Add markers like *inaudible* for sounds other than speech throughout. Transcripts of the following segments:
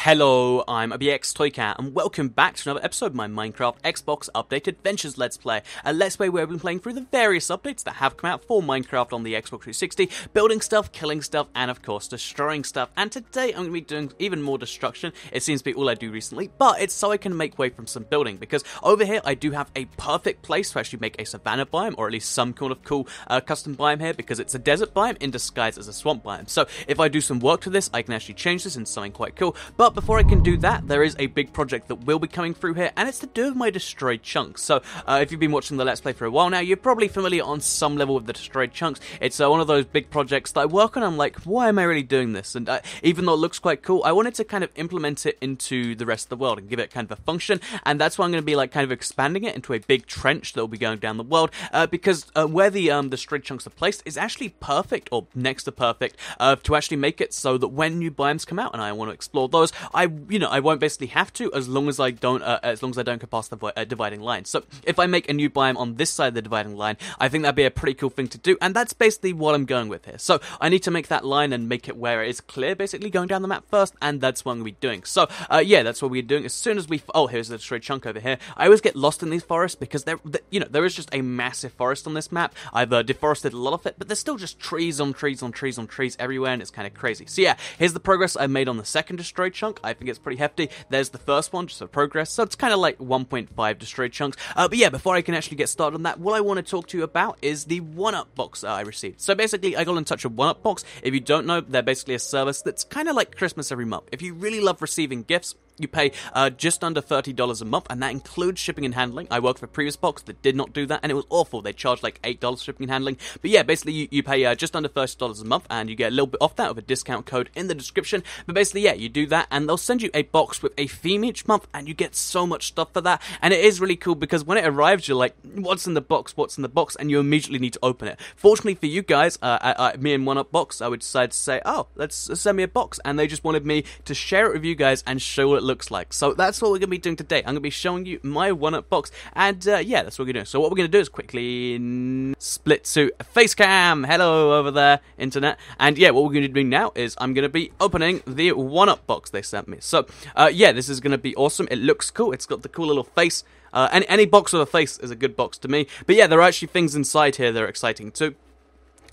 Hello, I'm iBXToyCat, and welcome back to another episode of my Minecraft Xbox Update Adventures Let's Play. A Let's Play where I've been playing through the various updates that have come out for Minecraft on the Xbox 360, building stuff, killing stuff, and of course destroying stuff. And today I'm going to be doing even more destruction. It seems to be all I do recently, but it's so I can make way from some building, because over here I do have a perfect place to actually make a savanna biome, or at least some kind of cool uh, custom biome here, because it's a desert biome in disguise as a swamp biome. So if I do some work to this, I can actually change this into something quite cool. But before I can do that, there is a big project that will be coming through here, and it's to do with my destroyed chunks. So, uh, if you've been watching the Let's Play for a while now, you're probably familiar on some level with the destroyed chunks. It's uh, one of those big projects that I work on. I'm like, why am I really doing this? And uh, even though it looks quite cool, I wanted to kind of implement it into the rest of the world and give it kind of a function. And that's why I'm going to be like kind of expanding it into a big trench that will be going down the world. Uh, because uh, where the um, destroyed chunks are placed is actually perfect or next to perfect uh, to actually make it so that when new biomes come out and I want to explore those, I you know I won't basically have to as long as I don't uh, as long as I don't go past the vo- uh, dividing line. So if I make a new biome on this side of the dividing line, I think that'd be a pretty cool thing to do, and that's basically what I'm going with here. So I need to make that line and make it where it is clear, basically going down the map first, and that's what I'm gonna be doing. So uh, yeah, that's what we're doing. As soon as we f- oh here's the destroyed chunk over here. I always get lost in these forests because there you know there is just a massive forest on this map. I've uh, deforested a lot of it, but there's still just trees on trees on trees on trees everywhere, and it's kind of crazy. So yeah, here's the progress I made on the second destroyed chunk. I think it's pretty hefty. There's the first one, just a progress. So it's kind of like 1.5 destroyed chunks. Uh, but yeah, before I can actually get started on that, what I want to talk to you about is the One Up box that I received. So basically, I got in touch with One Up box. If you don't know, they're basically a service that's kind of like Christmas every month. If you really love receiving gifts, you pay uh, just under $30 a month, and that includes shipping and handling. I worked for a previous box that did not do that, and it was awful. They charged like $8 shipping and handling. But yeah, basically, you, you pay uh, just under $30 a month, and you get a little bit off that with a discount code in the description. But basically, yeah, you do that, and they'll send you a box with a theme each month, and you get so much stuff for that. And it is really cool because when it arrives, you're like, what's in the box? What's in the box? And you immediately need to open it. Fortunately for you guys, uh, uh, me and One Up Box, I would decide to say, oh, let's send me a box. And they just wanted me to share it with you guys and show it looks like. So that's what we're going to be doing today. I'm going to be showing you my one up box, and uh, yeah, that's what we're going to do. So what we're going to do is quickly split to face cam. Hello over there, internet. And yeah, what we're going to be doing now is I'm going to be opening the one up box they sent me. So uh, yeah, this is going to be awesome. It looks cool. It's got the cool little face. Uh, any, any box with a face is a good box to me. But yeah, there are actually things inside here that are exciting too.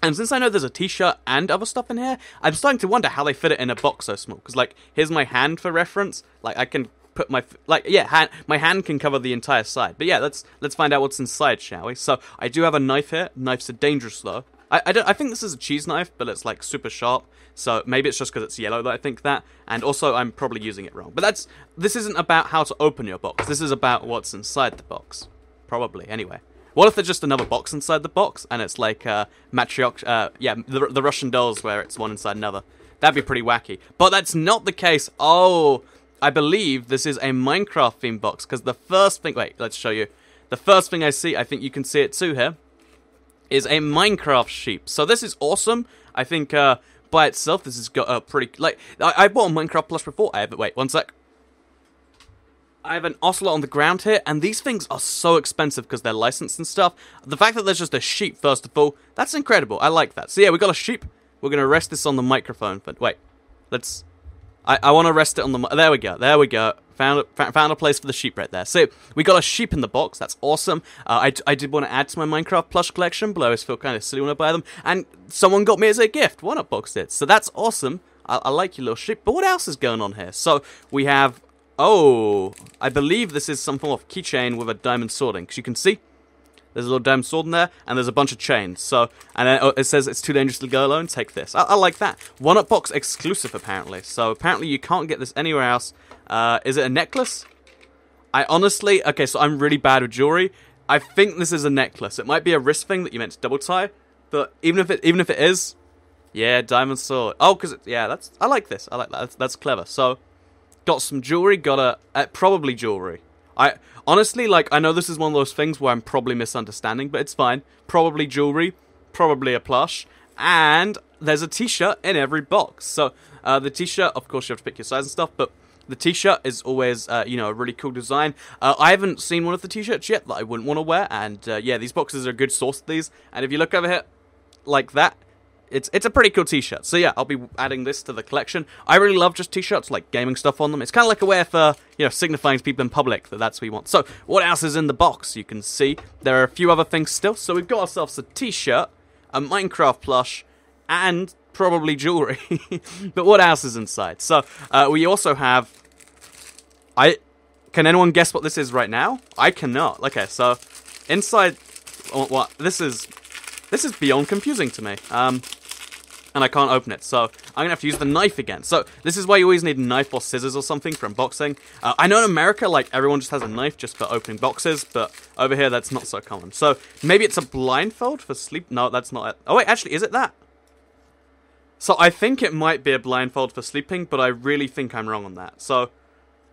And since I know there's a t-shirt and other stuff in here, I'm starting to wonder how they fit it in a box so small. Because, like, here's my hand for reference. Like, I can put my like yeah hand my hand can cover the entire side but yeah let's let's find out what's inside shall we so i do have a knife here knives are dangerous though I, I, don't, I think this is a cheese knife, but it's like super sharp. So maybe it's just because it's yellow that I think that. And also, I'm probably using it wrong. But that's this isn't about how to open your box. This is about what's inside the box. Probably, anyway. What if there's just another box inside the box, and it's like uh, matriarch, uh, yeah, the, the Russian dolls where it's one inside another? That'd be pretty wacky. But that's not the case. Oh, I believe this is a Minecraft theme box because the first thing. Wait, let's show you. The first thing I see, I think you can see it too here, is a Minecraft sheep. So this is awesome. I think uh, by itself, this has got a pretty like. I, I bought a Minecraft plush before. I have it. Wait, one sec. I have an ocelot on the ground here, and these things are so expensive because they're licensed and stuff. The fact that there's just a sheep, first of all, that's incredible. I like that. So yeah, we got a sheep. We're gonna rest this on the microphone. But wait, let's. I, I want to rest it on the. There we go. There we go. Found found a place for the sheep right there. So we got a sheep in the box. That's awesome. Uh, I, I did want to add to my Minecraft plush collection, but I always feel kind of silly when I buy them. And someone got me as a gift. One up box did. So that's awesome. I, I like your little sheep. But what else is going on here? So we have Oh, I believe this is some form of keychain with a diamond swording. Because you can see, there's a little diamond sword in there, and there's a bunch of chains. So, and then oh, it says it's too dangerous to go alone. Take this. I, I like that. One up box exclusive apparently. So apparently you can't get this anywhere else. Uh, is it a necklace? I honestly, okay, so I'm really bad with jewelry. I think this is a necklace. It might be a wrist thing that you meant to double tie, but even if it even if it is, yeah, diamond sword. Oh, because yeah, that's I like this. I like that. That's, that's clever. So got some jewelry, got a probably jewelry. I honestly like I know this is one of those things where I'm probably misunderstanding, but it's fine. Probably jewelry, probably a plush, and there's a t-shirt in every box. So uh, the t-shirt, of course, you have to pick your size and stuff, but the t-shirt is always, uh, you know, a really cool design. Uh, I haven't seen one of the t-shirts yet that I wouldn't want to wear, and uh, yeah, these boxes are a good source of these. And if you look over here, like that, it's it's a pretty cool t-shirt. So yeah, I'll be adding this to the collection. I really love just t-shirts like gaming stuff on them. It's kind of like a way for you know signifying to people in public that that's what we want. So what else is in the box? You can see there are a few other things still. So we've got ourselves a t-shirt, a Minecraft plush, and probably jewelry. *laughs* but what else is inside? So uh, we also have. I can anyone guess what this is right now? I cannot. Okay, so inside. oh, What this is this is beyond confusing to me. Um, and I can't open it, so I'm gonna have to use the knife again. So this is why you always need a knife or scissors or something for unboxing. Uh, I know in America, like everyone just has a knife just for opening boxes, but over here that's not so common. So maybe it's a blindfold for sleep. No, that's not it. Oh wait, actually, is it that? So I think it might be a blindfold for sleeping, but I really think I'm wrong on that. So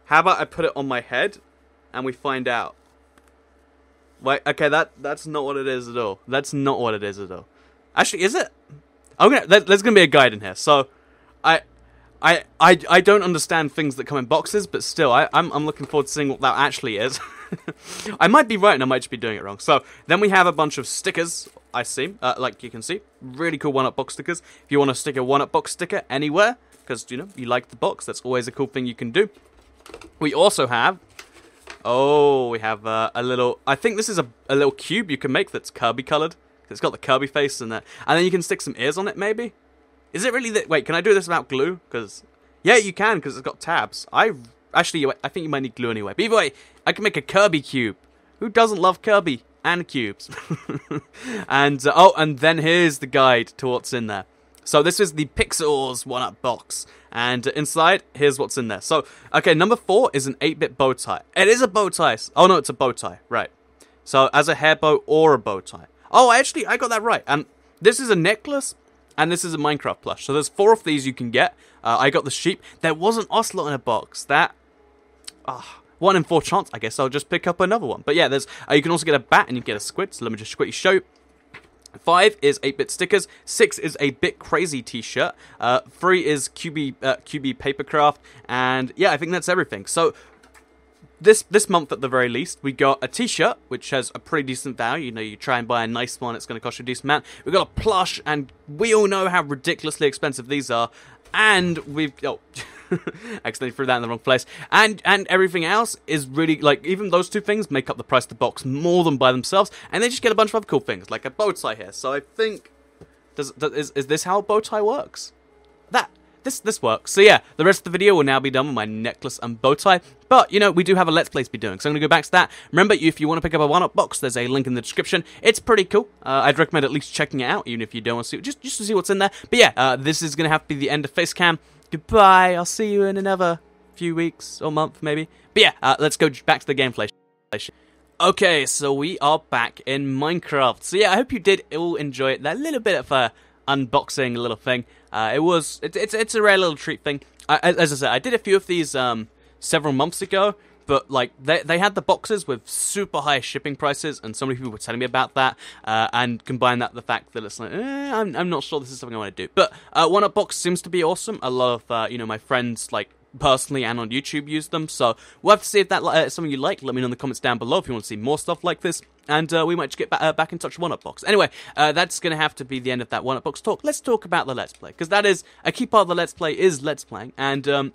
how about I put it on my head, and we find out. Wait, okay, that that's not what it is at all. That's not what it is at all. Actually, is it? I'm gonna. There, there's gonna be a guide in here. So, I, I, I, I don't understand things that come in boxes, but still, I, I'm I'm looking forward to seeing what that actually is. *laughs* I might be right, and I might just be doing it wrong. So then we have a bunch of stickers. I see, uh, like you can see, really cool one-up box stickers. If you want to stick a one-up box sticker anywhere, because you know you like the box, that's always a cool thing you can do. We also have Oh, we have uh, a little. I think this is a, a little cube you can make that's Kirby colored. It's got the Kirby face and that, and then you can stick some ears on it. Maybe. Is it really that? Wait, can I do this without glue? Because yeah, you can because it's got tabs. I actually, I think you might need glue anyway. But either way, I can make a Kirby cube. Who doesn't love Kirby and cubes? *laughs* and uh, oh, and then here's the guide to what's in there. So this is the Pixels one-up box, and inside, here's what's in there. So, okay, number four is an 8-bit bow tie. It is a bow tie. Oh no, it's a bow tie, right. So, as a hair bow or a bow tie. Oh, actually, I got that right. And this is a necklace, and this is a Minecraft plush. So there's four of these you can get. Uh, I got the sheep. There was an ocelot in a box. That, ah, one in four chance. I guess I'll just pick up another one. But yeah, there's. Uh, you can also get a bat and you get a squid. So let me just quickly show. Five is 8-bit stickers. Six is a bit crazy T-shirt. Uh, three is Cubee uh, Cubee papercraft, and yeah, I think that's everything. So this this month at the very least, we got a T-shirt which has a pretty decent value. You know, you try and buy a nice one, it's going to cost you a decent amount. We got a plush, and we all know how ridiculously expensive these are. And we've oh. *laughs* accidentally threw that in the wrong place. And and everything else is really like even those two things make up the price of the box more than by themselves, and they just get a bunch of other cool things like a bow tie here. So I think does, does is is this how a bow tie works? That this this works. So yeah, the rest of the video will now be done with my necklace and bow tie. But, you know, we do have a Let's Play to be doing, so I'm going to go back to that. Remember, if you want to pick up a one-up box, there's a link in the description. It's pretty cool. Uh, I'd recommend at least checking it out, even if you don't want to see just, just to see what's in there. But yeah, uh, this is going to have to be the end of Facecam. Goodbye. I'll see you in another few weeks or month, maybe. But yeah, uh, let's go back to the gameplay. Okay, so we are back in Minecraft. So yeah, I hope you did all enjoy it. That little bit of a unboxing little thing. Uh, it was it, it's it's a rare little treat thing. I, as I said, I did a few of these um, several months ago, but like they they had the boxes with super high shipping prices, and so many people were telling me about that. Uh, and combine that the fact that it's like eh, I'm I'm not sure this is something I want to do. But uh, one up box seems to be awesome. A lot of you know my friends like personally and on YouTube use them. So we'll have to see if that uh, something you like. Let me know in the comments down below if you want to see more stuff like this. And uh, we might just get ba- uh, back in touch with One Up Box. Anyway, uh, that's going to have to be the end of that One Up Box talk. Let's talk about the Let's Play. Because that is a key part of the Let's Play is Let's Playing. And um,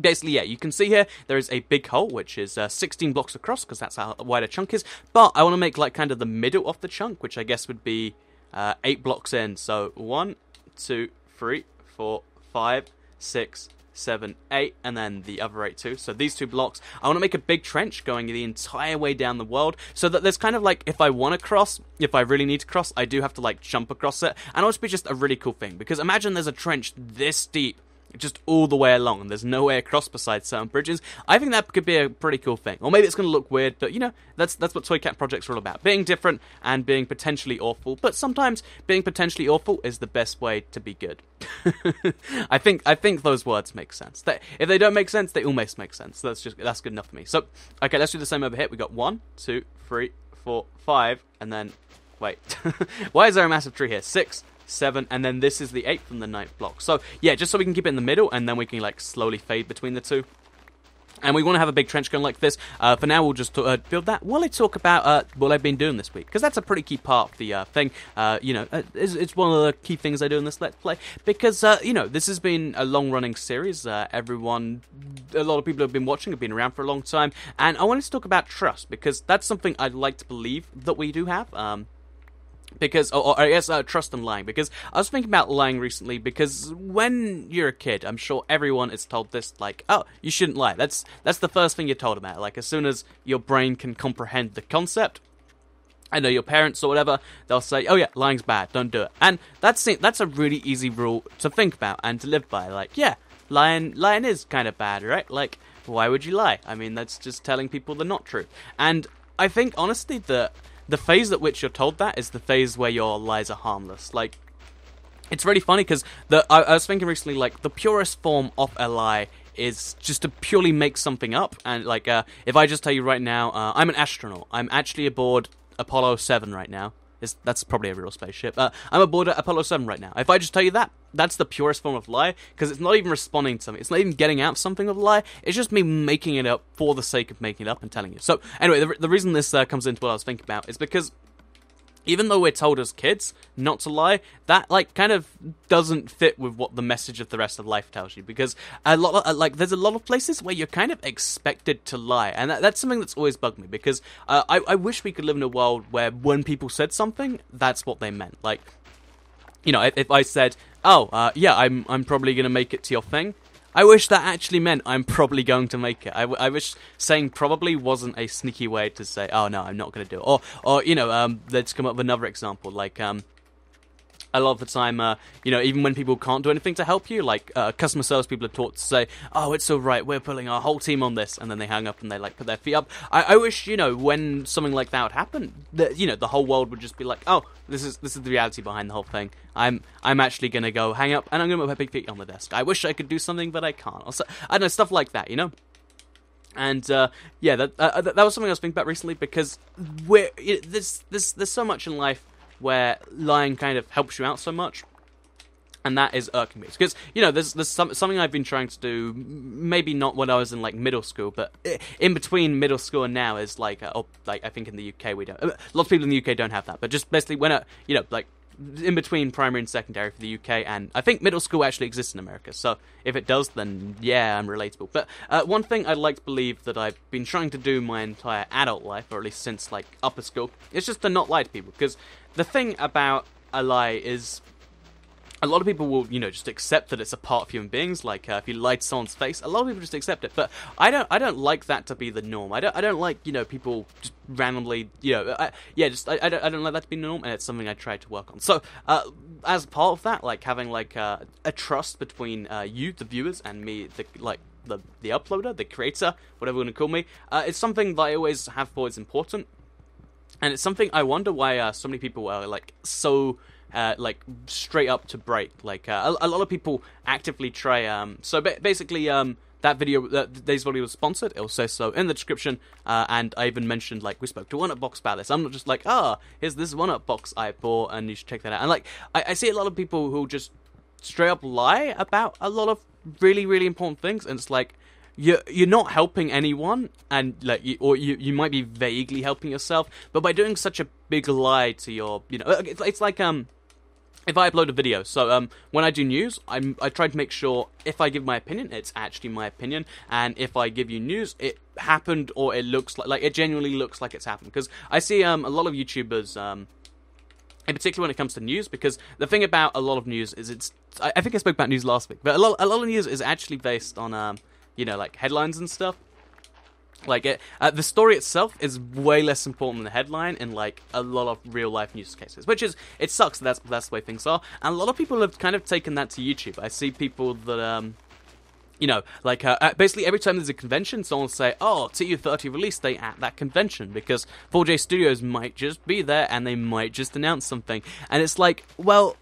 basically, yeah, you can see here there is a big hole which is uh, 16 blocks across because that's how wide a chunk is. But I want to make like kind of the middle of the chunk, which I guess would be uh, eight blocks in. So one, two, three, four, five, six, seven, eight, and then the other eight too. So these two blocks, I want to make a big trench going the entire way down the world, so that there's kind of like if I want to cross, if I really need to cross, I do have to like jump across it, and it'll just be just a really cool thing. Because imagine there's a trench this deep just all the way along, and there's no way across besides certain bridges. I think that could be a pretty cool thing. Or maybe it's going to look weird, but you know, that's that's what Toy Cat projects are all about: being different and being potentially awful. But sometimes being potentially awful is the best way to be good. *laughs* I think I think those words make sense. They, if they don't make sense, they almost make sense. That's just that's good enough for me. So okay, let's do the same over here. We got one, two, three, four, five, and then wait. *laughs* Why is there a massive tree here? Six seven, and then this is the eighth and the ninth block. So yeah, just so we can keep it in the middle, and then we can like slowly fade between the two. and we want to have a big trench gun like this. Uh, for now, we'll just uh, build that. While I talk about uh, what I've been doing this week, because that's a pretty key part of the uh, thing. Uh, you know, uh, it's, it's, one of the key things I do in this Let's Play, because, you know, this has been a long-running series. everyone, a lot of people have been watching, have been around for a long time, and I wanted to talk about trust, because that's something I'd like to believe that we do have. Um, because or, or I guess uh, trust and lying. Because I was thinking about lying recently because when you're a kid I'm sure everyone is told this like oh you shouldn't lie. That's that's the first thing you're told about. Like as soon as your brain can comprehend the concept I know your parents or whatever they'll say oh yeah lying's bad. Don't do it. And that's that's a really easy rule to think about and to live by. Like yeah lying lying is kind of bad right? Like why would you lie? I mean that's just telling people the not truth and I think honestly that the phase at which you're told that is the phase where your lies are harmless. Like, it's really funny because the I, I, was thinking recently, like the purest form of a lie is just to purely make something up. And like, uh, if I just tell you right now, uh, I'm an astronaut. I'm actually aboard Apollo Seven right now. That's probably a real spaceship. Uh, I'm aboard Apollo 7 right now. If I just tell you that, that's the purest form of lie, because it's not even responding to something. It's not even getting out something of a lie. It's just me making it up for the sake of making it up and telling you. So, anyway, the, the reason this uh, comes into what I was thinking about is because even though we're told as kids not to lie, that like kind of doesn't fit with what the message of the rest of life tells you. Because a lot, of, like, there's a lot of places where you're kind of expected to lie, and that, that's something that's always bugged me. Because uh, I, I wish we could live in a world where when people said something, that's what they meant. Like, you know, if, if I said, "Oh, uh, yeah, I'm I'm probably gonna make it to your thing," I wish that actually meant I'm probably going to make it. I, I wish saying probably wasn't a sneaky way to say, oh no, I'm not going to do it. Or, or you know, um, let's come up with another example. Like, um, a lot of the time, uh, you know, even when people can't do anything to help you, like uh, customer service people are taught to say, "Oh, it's all right, we're pulling our whole team on this," and then they hang up and they like put their feet up. I, I wish, you know, when something like that would happen, that you know, the whole world would just be like, "Oh, this is this is the reality behind the whole thing. I'm I'm actually gonna go hang up and I'm gonna put my big feet on the desk. I wish I could do something, but I can't." Also, I don't know stuff like that, you know. And uh, yeah, that, uh, that was something I was thinking about recently because we're there's there's there's so much in life where lying kind of helps you out so much. And that is irking me because you know there's there's some, something I've been trying to do. Maybe not when I was in like middle school, but in between middle school and now is like, uh, oh, like I think in the UK we don't. A lot of people in the UK don't have that, but just basically when, uh, you know, like in between primary and secondary for the UK, and I think middle school actually exists in America. So if it does, then yeah, I'm relatable. But uh, one thing I'd like to believe that I've been trying to do my entire adult life, or at least since like upper school, is just to not lie to people. Because the thing about a lie is a lot of people will, you know, just accept that it's a part of human beings. Like uh, if you lie to someone's face, a lot of people just accept it. But I don't, I don't like that to be the norm. I don't, I don't like, you know, people just randomly, you know, I, yeah, just I, I don't, I don't like that to be the norm, and it's something I try to work on. So uh, as part of that, like having like uh, a trust between uh, you, the viewers, and me, the like the the uploader, the creator, whatever you want to call me, uh, it's something that I always have thought is important, and it's something I wonder why uh, so many people are like so uh, like straight up to break. Like uh, a, a, lot of people actively try. Um, so ba- basically, um, that video, that today's video was sponsored. It'll say so in the description. Uh, and I even mentioned like we spoke to One Up Box about this. I'm not just like, ah, oh, here's this One Up Box I bought, and you should check that out. And like, I, I see a lot of people who just straight up lie about a lot of really really important things, and it's like you're you're not helping anyone, and like, you, or you you might be vaguely helping yourself, but by doing such a big lie to your, you know, it's, it's like um if I upload a video, so um, when I do news, I'm, I try to make sure if I give my opinion, it's actually my opinion, and if I give you news, it happened or it looks like like it genuinely looks like it's happened. Because I see um, a lot of YouTubers, um, in particular when it comes to news, because the thing about a lot of news is it's I, I think I spoke about news last week, but a lot a lot of news is actually based on um, you know like headlines and stuff. Like it, uh, the story itself is way less important than the headline in like a lot of real life news cases, which is it sucks. That that's that's the way things are, and a lot of people have kind of taken that to YouTube. I see people that um, you know, like uh, uh basically every time there's a convention, someone will say, "Oh, TU30 release date at that convention," because 4J Studios might just be there and they might just announce something, and it's like, well,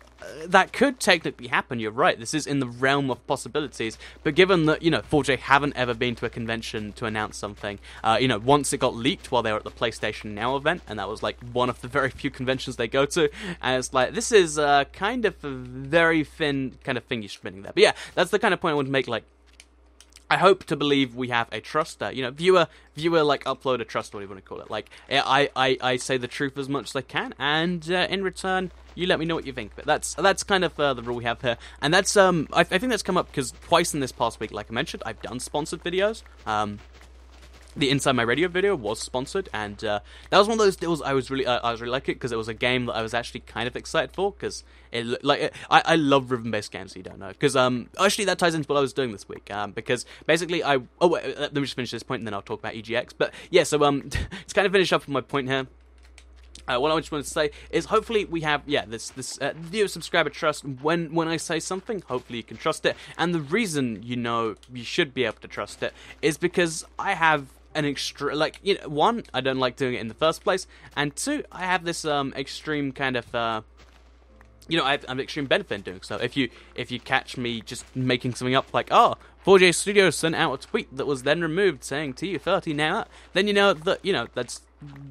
that could technically happen. You're right. This is in the realm of possibilities. But given that you know 4J haven't ever been to a convention to announce something, uh, you know, once it got leaked while they were at the PlayStation Now event, and that was like one of the *laughs* very few conventions they go to, and it's like this is uh, kind of a very thin kind of thing you're spinning there. But yeah, that's the kind of point I want to make. Like, I hope to believe we have a truster. You know, viewer, viewer, like uploader trust, whatever you want to call it. Like, I, I, I say the truth as much as I can, and uh, in return, you let me know what you think. But that's that's kind of uh, the rule we have here, and that's um, I, I think that's come up because twice in this past week, like I mentioned, I've done sponsored videos. Um, the Inside My Radio video was sponsored, and uh, that was one of those deals I was really, uh, I was really like it because it was a game that I was actually kind of excited for because it like I, I love rhythm-based games. So you don't know because um actually that ties into what I was doing this week um because basically I oh wait, uh, let me just finish this point and then I'll talk about EGX. But yeah, so um *laughs* to kind of finish up with my point here. Uh, what I just wanted to say is, hopefully, we have yeah this this uh, subscriber trust. When when I say something, hopefully you can trust it. And the reason you know you should be able to trust it is because I have an extreme like you know one I don't like doing it in the first place, and two I have this um extreme kind of uh you know I have, have extreme benefit in doing so. If you if you catch me just making something up like oh 4J Studios sent out a tweet that was then removed saying TU30 now, then you know that you know that's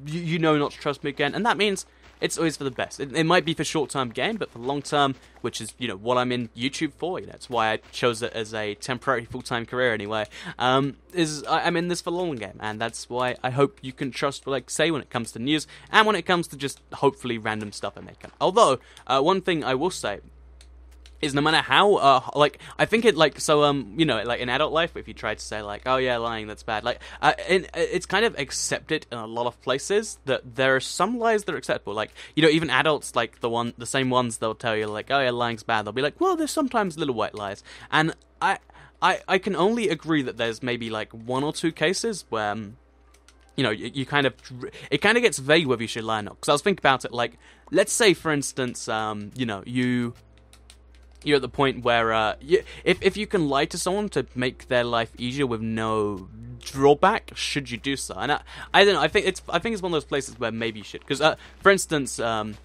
you, you know not to trust me again, and that means it's always for the best. It, it might be for short term gain, but for long term, which is you know what I'm in YouTube for. You know, that's why I chose it as a temporary *laughs* full time career anyway. Um, is I, am in this for the long game, and that's why I hope you can trust what I say when it comes to news and when it comes to just hopefully random stuff I make. up. Although uh, one thing I will say is no matter how uh like I think it like so um you know like in adult life if you try to say like oh yeah lying that's bad like uh, in, it's kind of accepted in a lot of places that there are some lies that are acceptable. Like you know even adults like the one the same ones they'll tell you like oh yeah lying's bad. They'll be like well there's sometimes little white lies. And I I I can only agree that there's maybe like one or two cases where um, you know, you, you, kind of it kind of gets vague whether you should lie or not. Because I was thinking about it, like, let's say, for instance, um, you know, you you're at the point where uh, you, if if you can lie to someone to make their life easier with no drawback, should you do so? And I, I don't know. I think it's I think it's one of those places where maybe you should. Because uh, for instance, um,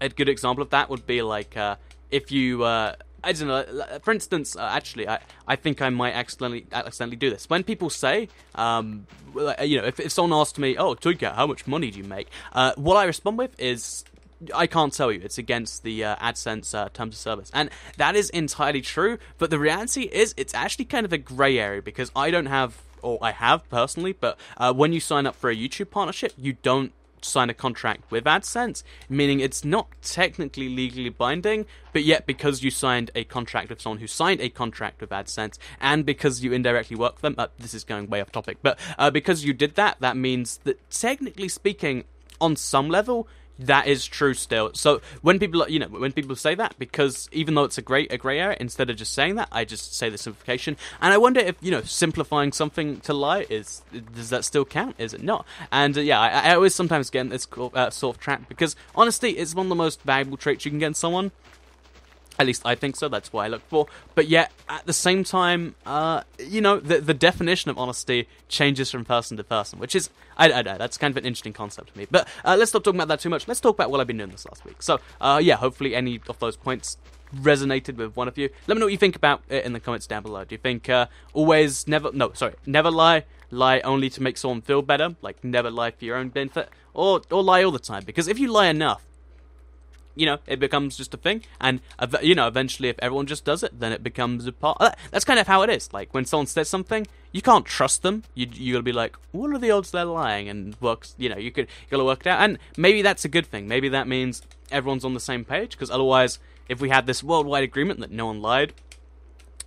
a good example of that would be like uh, if you. Uh, I don't know. For instance, uh, actually, I, I think I might accidentally accidentally do this. When people say, um, you know, if, if someone asks me, "Oh, Toycat, how much money do you make?" Uh, what I respond with is I can't tell you. It's against the uh, AdSense uh, terms of service. And that is entirely true. But the reality is, it's actually kind of a grey area because I don't have, or I have personally, but uh, when you sign up for a YouTube partnership, you don't sign a contract with AdSense, meaning it's not technically legally binding, but yet because you signed a contract with someone who signed a contract with AdSense, and because you indirectly work for them, uh, this is going way off topic, but uh, because you did that, that means that technically speaking, on some level, that is true still. So when people, you know, when people say that, because even though it's a great a grey area, instead of just saying that, I just say the simplification. And I wonder if you know, simplifying something to lie is does that still count? Is it not? And uh, yeah, I, I, always sometimes get in this uh, sort of trap because honestly, it's one of the most valuable traits you can get in someone. At least I think so. That's what I look for. But yet, at the same time, uh, you know, the the definition of honesty changes from person to person, which is I, I know that's kind of an interesting concept to me. But uh, let's stop talking about that too much. Let's talk about what I've been doing this last week. So, uh, yeah, hopefully any of those points resonated with one of you. Let me know what you think about it in the comments down below. Do you think uh, always never no sorry never lie lie only to make someone feel better like never lie for your own benefit or or lie all the time because if you lie enough you know, it becomes just a thing. And, you know, eventually if everyone just does it, then it becomes a part. Uh, that's kind of how it is. Like, when someone says something, you can't trust them. You, you'll be like, what are the odds they're lying? And works, you know, you could, you gotta work it out. And maybe that's a good thing. Maybe that means everyone's on the same page, because otherwise, if we had this worldwide agreement that no one lied,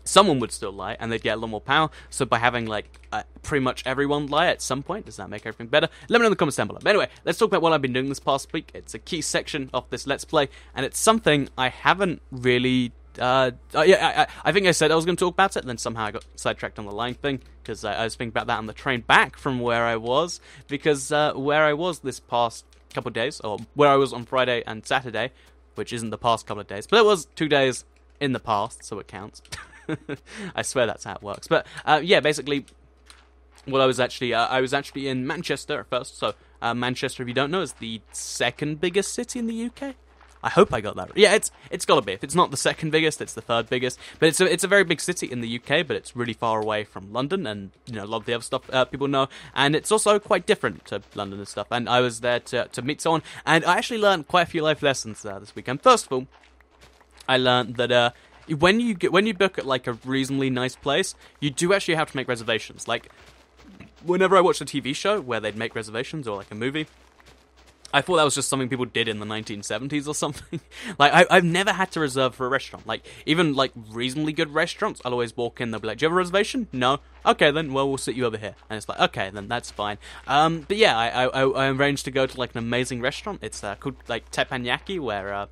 someone would still lie and they'd get a lot more power. So by having like uh, pretty much everyone lie at some point, does that make everything better? Let me know in the comments down below. But anyway, let's talk about what I've been doing this past week. It's a key section of this Let's Play, and it's something I haven't really. Uh, uh yeah, I, I, think I said I was going to talk about it, then somehow I got sidetracked on the lying thing because I, I, was thinking about that on the train back from where I was. Because uh, where I was this past couple of days, or where I was on Friday and Saturday, which isn't the past couple of days, but it was two days in the past, so it counts. *laughs* *laughs* I swear that's how it works. But uh, yeah, basically, well, I was actually uh, I was actually in Manchester at first. So uh, Manchester, if you don't know, is the second biggest city in the UK. I hope I got that. Right. Yeah, it's it's got to be. If it's not the second biggest, it's the third biggest. But it's a it's a very big city in the UK, but it's really far away from London and you know a lot of the other stuff uh, people know. And it's also quite different to London and stuff. And I was there to to meet someone, and I actually learned quite a few life lessons uh, this weekend. First of all, I learned that uh, when you get when you book at like a reasonably nice place, you do actually have to make reservations. Like whenever I watched a TV show where they'd make reservations or like a movie, I thought that was just something people did in the 1970s or *laughs* something. like, I, have never had to reserve for a restaurant. Like, even like reasonably good restaurants, I'll always walk in. They'll be like, "Do you have a reservation?" No. Okay, then. Well, we'll sit you over here. And it's like, okay, then that's fine. Um, but yeah, I, I I arranged to go to like an amazing restaurant. It's uh, called like Teppanyaki, where uh,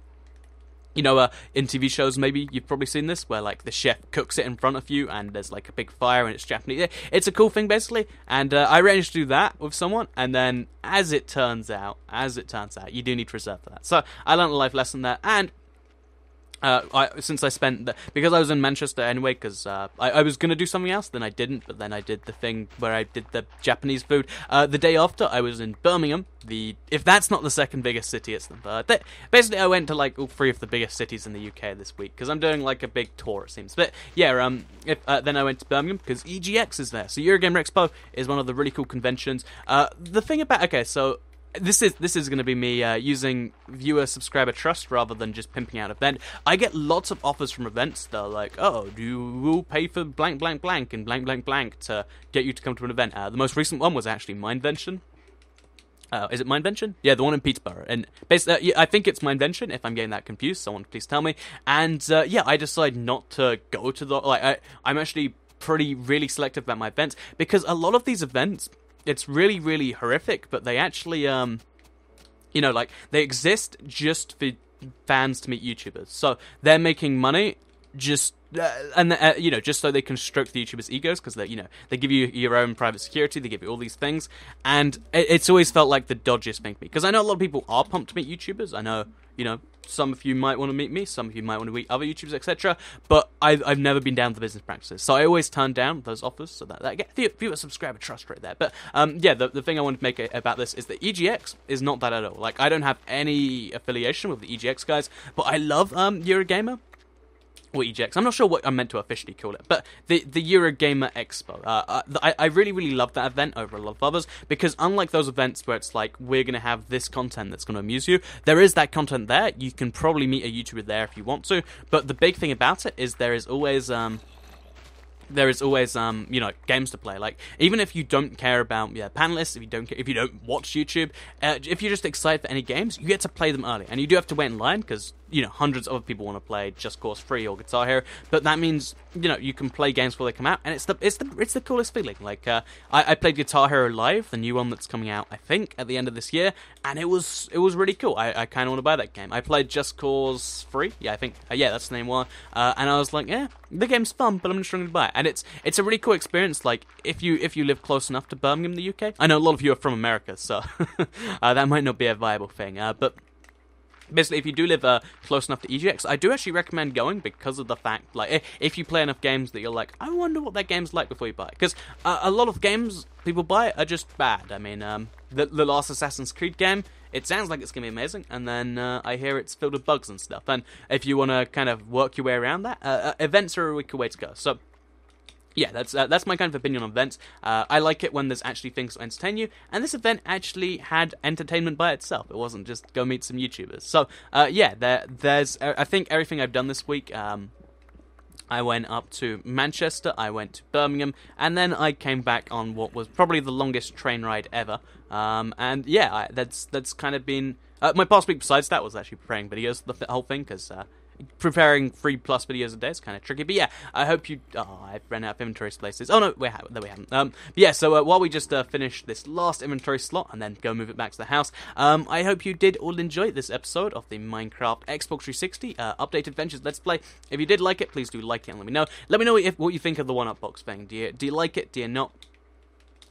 you know, uh, in TV shows, maybe you've probably seen this, where like the chef cooks it in front of you, and there's like a big fire, and it's Japanese. It's a cool thing, basically. And uh, I arranged to do that with someone, and then as it turns out, as it turns out, you do need to reserve for that. So I learned a life lesson there, and uh, I, since I spent the, because I was in Manchester anyway, because uh, I, I, was gonna do something else, then I didn't. But then I did the thing where I did the Japanese food. Uh, the day after, I was in Birmingham. The if that's not the second biggest city, it's the third. Basically, I went to like all three of the biggest cities in the UK this week because I'm doing like a big tour, it seems. But yeah, um, if, uh, then I went to Birmingham because EGX is there. So Eurogamer Expo is one of the really cool conventions. Uh, the thing about okay, so this is this is going to be me uh, using viewer subscriber trust rather than just pimping out event. I get lots of offers from events are like, "Oh, do you will pay for blank blank blank and blank blank blank to get you to come to an event?" Uh, the most recent one was actually MineVention. Uh, is it MineVention? Yeah, the one in Peterborough. And basically, uh, I think it's MineVention. If I'm getting that confused, someone please tell me. And uh, yeah, I decided not to go to the like. I, I'm actually pretty really selective about my events because a lot of these events it's really really horrific but they actually um you know like they exist just for fans to meet youtubers. So they're making money just uh, and uh, you know just so they can stroke the youtubers egos because they you know they give you your own private security they give you all these things and it, it's always felt like the dodgiest thing to me because i know a lot of people are pumped to meet youtubers i know you know some of you might want to meet me, some of you might want to meet other YouTubers, etc. But I've, I've never been down to the business practices, so I always turn down those offers so that, that get fewer, fewer subscriber trust right there. But um, yeah, the, the thing I wanted to make about this is that EGX is not that at all. Like I don't have any affiliation with the EGX guys, but I love um, Eurogamer or EGX. I'm not sure what I'm meant to officially call it, but the the Eurogamer Expo. Uh, uh, I I really really love that event over a lot of others because unlike those events where it's like we're gonna have this content that's gonna amuse you, there is that content there. You can probably meet a YouTuber there if you want to, but the big thing about it is there is always um there is always um you know games to play like even if you don't care about yeah panelists if you don't if you don't watch youtube uh, if you're just excited for any games you get to play them early and you do have to wait in line because you know hundreds of other people want to play Just Cause 3 or Guitar Hero, but that means you know you can play games before they come out, and it's the it's the it's the coolest feeling. Like uh, I, I played Guitar Hero Live, the new one that's coming out, I think, at the end of this year, and it was it was really cool. I, I kind of want to buy that game. I played Just Cause 3, yeah, I think, uh, yeah, that's the name one, uh, and I was like, yeah, the game's fun, but I'm just going to buy it, and it's it's a really cool experience. Like if you if you live close enough to Birmingham, the UK, I know a lot of you are from America, so *laughs* uh, that might not be a viable thing, uh, but basically if you do live uh, close enough to EGX, I do actually recommend going because of the fact, like, if you play enough games that you're like, I wonder what that game's like before you buy it. Because uh, a lot of games people buy are just bad. I mean, um, the, the last Assassin's Creed game, it sounds like it's going to be amazing, and then uh, I hear it's filled with bugs and stuff. And if you want to kind of work your way around that, uh, uh, events are a wicked way to go. So yeah, that's uh, that's my kind of opinion on events. Uh, I like it when there's actually things to entertain you, and this event actually had entertainment by itself. It wasn't just go meet some YouTubers. So uh, yeah, there there's uh, I think everything I've done this week. Um, I went up to Manchester, I went to Birmingham, and then I came back on what was probably the longest train ride ever. Um, and yeah, I, that's that's kind of been uh, my past week. Besides that, was actually preparing videos for the whole thing because uh, preparing three plus videos a day is kind of tricky. But yeah, I hope you. Oh, I've run out of inventory spaces. Oh no, we have. There we haven't. Um, yeah. So uh, while we just uh, finish this last inventory slot and then go move it back to the house, um, I hope you did all enjoy this episode of the Minecraft Xbox 360 uh, updated adventures Let's Play. If you did like it, please do like it and let me know. Let me know if, what you think of the one up box thing. Do you do you like it? Do you not?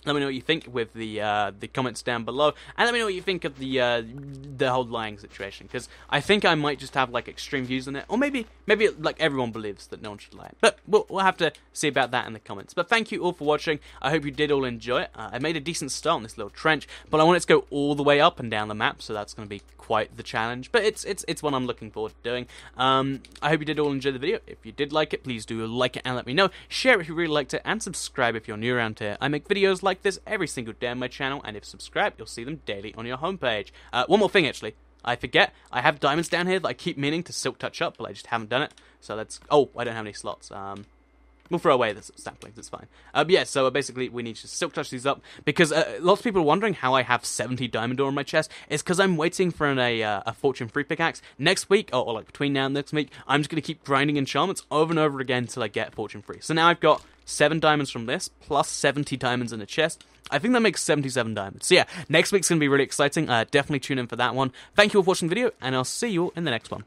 Let me know what you think with the uh, the comments down below, and let me know what you think of the uh, the whole lying situation. Because I think I might just have like extreme views on it, or maybe maybe like everyone believes that no one should lie. But we'll, we'll have to see about that in the comments. But thank you all for watching. I hope you did all enjoy it. Uh, I made a decent start on this little trench, but I want it to go all the way up and down the map, so that's going to be quite the challenge. But it's it's it's one I'm looking forward to doing. Um, I hope you did all enjoy the video. If you did like it, please do like it and let me know. Share if you really liked it, and subscribe if you're new around here. I make videos like this every single day on my channel, and if subscribed, you'll see them daily on your homepage. Uh, one more thing, actually. I forget. I have diamonds down here that I keep meaning to silk touch up, but I just haven't done it. So let's. Oh, I don't have any slots. Um, We'll throw away the saplings, it's fine. Um, yeah, so uh, basically we need to silk touch these up because uh, lots of people are wondering how I have 70 diamond ore in my chest. It's because I'm waiting for an, a, uh, a fortune free pickaxe. Next week, or, or, like between now and next week, I'm just going to keep grinding enchantments over and over again until I get fortune free. So now I've got 7 diamonds from this, plus 70 diamonds in the chest. I think that makes 77 diamonds. So yeah, next week's going to be really exciting. Uh, definitely tune in for that one. Thank you all for watching the video, and I'll see you in the next one.